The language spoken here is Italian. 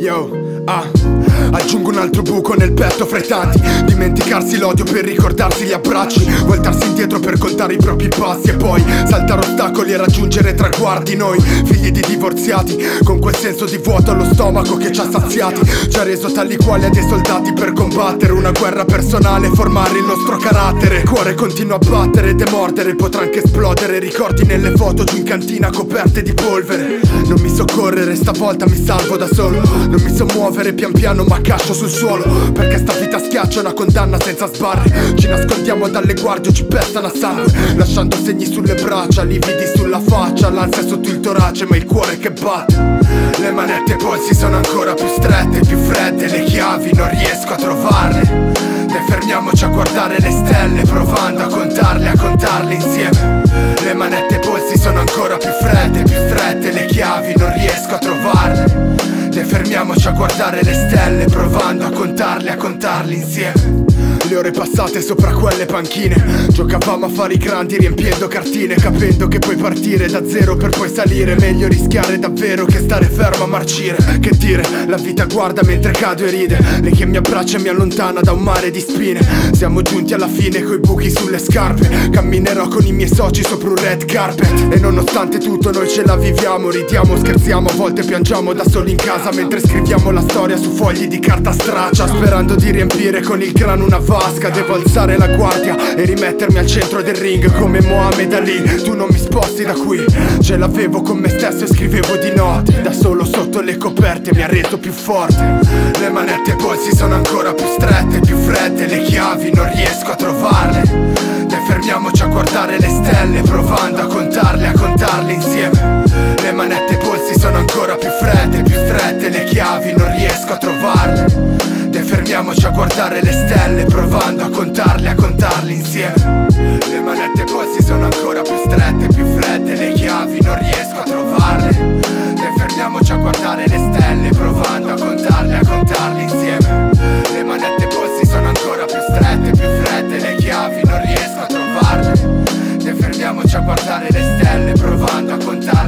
Yo, ah. Aggiungo un altro buco nel petto fra i tanti Dimenticarsi l'odio per ricordarsi gli abbracci. Voltarsi indietro per contare i propri passi. E poi saltare ostacoli e raggiungere traguardi. Noi, figli di divorziati Con quel senso di vuoto allo stomaco che ci ha saziati. Ci ha reso tali quali a dei soldati per combattere. Una guerra personale, formare il nostro carattere. Il cuore continua a battere, demordere Potrà anche esplodere. Ricordi nelle foto giù in cantina coperte di polvere. Non mi soccorrere, stavolta mi salvo da solo. Non mi so muovere pian piano ma cascio sul suolo. Perché sta vita schiaccia una condanna senza sbarre Ci nascondiamo dalle guardie o ci pestano a sangue Lasciando segni sulle braccia, lividi sulla faccia L'ansia sotto il torace ma il cuore che batte. Le manette ai polsi sono ancora più strette, più fredde Le chiavi non riesco a trovarle. Ne fermiamoci a guardare le stelle Provando a contarle, a contarle insieme. Le manette ai polsi sono ancora più contarle, a contarle insieme le ore passate sopra quelle panchine. Giocavamo a fare i grandi riempiendo cartine Capendo che puoi partire da zero per poi salire. Meglio rischiare davvero che stare fermo a marcire. Che dire, la vita guarda mentre cado e ride. Lei che mi abbraccia e mi allontana da un mare di spine. Siamo giunti alla fine coi buchi sulle scarpe. Camminerò con i miei soci sopra un red carpet. E nonostante tutto noi ce la viviamo Ridiamo, scherziamo, a volte piangiamo da soli in casa Mentre scriviamo la storia su fogli di carta straccia Sperando di riempire con il grano una vasca Devo alzare la guardia e rimettermi al centro del ring Come Mohamed Ali. Tu non mi sposti da qui Ce l'avevo con me stesso e scrivevo di notte Da solo sotto le coperte mi ha reso più forte. Le manette ai polsi sono ancora più strette, più fredde Le chiavi non riesco a trovarle. Ne fermiamoci a guardare le stelle Provando a contarle, a contarle insieme. Le manette ai polsi sono ancora più fredde, più strette Le chiavi non riesco a trovarle. Fermiamoci a guardare le stelle ancora più strette, più fredde Le chiavi non riesco a trovarle. Ne fermiamoci a guardare le stelle Provando a contarle, a contarle insieme. Le manette polsi sono ancora più strette, più fredde Le chiavi non riesco a trovarle. Ne fermiamoci a guardare le stelle Provando a contarle